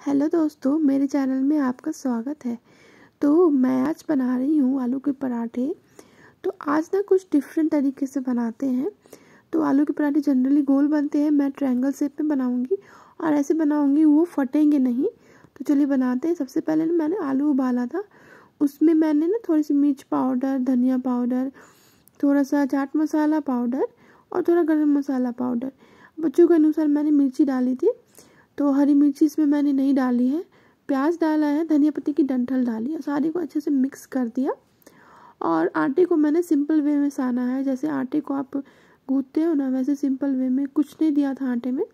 Hello दोस्तों, मेरे channel में आपका स्वागत है। तो मैं आज बना रही हूँ आलू के पराठे। तो आज ना कुछ डिफरेंट तरीके से बनाते हैं। तो आलू के पराठे जनरली गोल बनते हैं, मैं ट्रायंगल शेप में बनाऊँगी। और ऐसे बनाऊँगी, वो फटेंगे नहीं। तो चलिए बनाते हैं। सबसे पहले ना मैंने आलू उबाला था। उसमें मैंने ना थोड़ी सी मिर्च पाउडर धनिया पाउडर थोड़ा सा चाट मसाला पाउडर और थोड़ा गर्म मसाला पाउडर बच्चों के अनुसार मैंने मिर्ची डाली थी। तो हरी मिर्ची इसमें मैंने नहीं डाली है। प्याज डाला है, धनिया पत्ती की डंठल डाली है सारी को अच्छे से मिक्स कर दिया। और आटे को मैंने सिंपल वे में साना है, जैसे आटे को आप गूँथते हो ना, वैसे सिंपल वे में कुछ नहीं दिया था आटे में।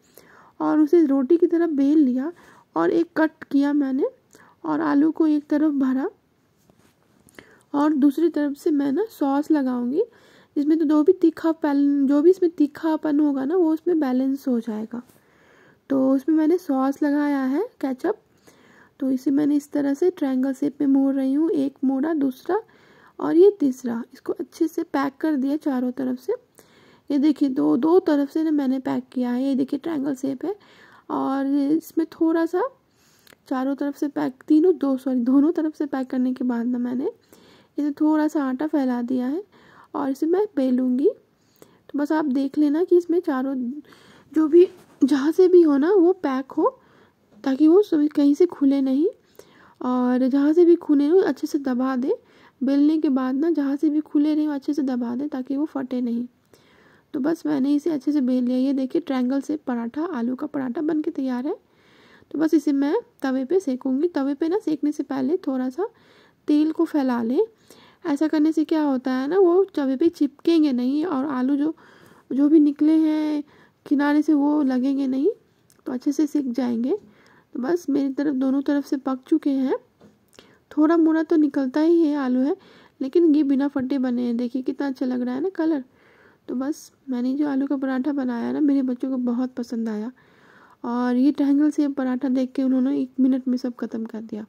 और उसे रोटी की तरफ़ बेल लिया और एक कट किया मैंने और आलू को एक तरफ़ भरा। और दूसरी तरफ़ से मैं ना सॉस लगाऊँगी, जिसमें तो जो भी तीखा जो भी इसमें तीखापन होगा ना, वो उसमें बैलेंस हो जाएगा। तो उसमें मैंने सॉस लगाया है, केचप। तो इसे मैंने इस तरह से ट्रायंगल शेप में मोड़ रही हूँ, एक मोड़ा, दूसरा और ये तीसरा। इसको अच्छे से पैक कर दिया चारों तरफ़ से। ये देखिए, दो दो तरफ़ से ना मैंने पैक किया है। ये देखिए, ट्रायंगल शेप है और इसमें थोड़ा सा चारों तरफ़ से पैक, तीनों, दो, सॉरी, दोनों तरफ़ से पैक करने के बाद ना मैंने इसे थोड़ा सा आटा फैला दिया है और इसे मैं बेलूँगी। तो बस आप देख लेना कि इसमें चारों, जो भी जहाँ से भी हो ना, वो पैक हो, ताकि वो सभी कहीं से खुले नहीं। और जहाँ से भी खुले हो, अच्छे से दबा दे। बेलने के बाद ना, जहाँ से भी खुले रहे अच्छे से दबा दे, ताकि वो फटे नहीं। तो बस मैंने इसे अच्छे से बेल लिया। ये देखिए ट्रायंगल से पराठा, आलू का पराठा बन के तैयार है। तो बस इसे मैं तवे पे सेकूँगी। तवे पे ना सेकने से पहले थोड़ा सा तेल को फैला लें। ऐसा करने से क्या होता है ना, वो तवे पे चिपकेंगे नहीं और आलू जो जो भी निकले हैं किनारे से वो लगेंगे नहीं तो अच्छे से सीख जाएँगे। तो बस मेरी तरफ़, दोनों तरफ़ से पक चुके हैं। थोड़ा मोड़ा तो निकलता ही है आलू है, लेकिन ये बिना फटे बने हैं। देखिए कितना अच्छा लग रहा है ना कलर। तो बस मैंने जो आलू का पराठा बनाया ना, मेरे बच्चों को बहुत पसंद आया। और ये ट्रायंगल से पराठा देख के उन्होंने एक मिनट में सब ख़त्म कर दिया।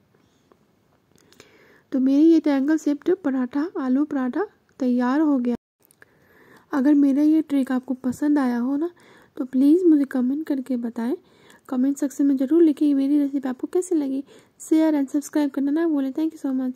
तो मेरी ये ट्रायंगल शेप्ड पराठा, आलू पराठा तैयार हो गया। अगर मेरा ये ट्रिक आपको पसंद आया हो ना तो प्लीज़ मुझे कमेंट करके बताएँ। कमेंट सेक्शन में ज़रूर लिखें मेरी रेसिपी आपको कैसी लगी। शेयर एंड सब्सक्राइब करना ना बोले थैंक यू सो मच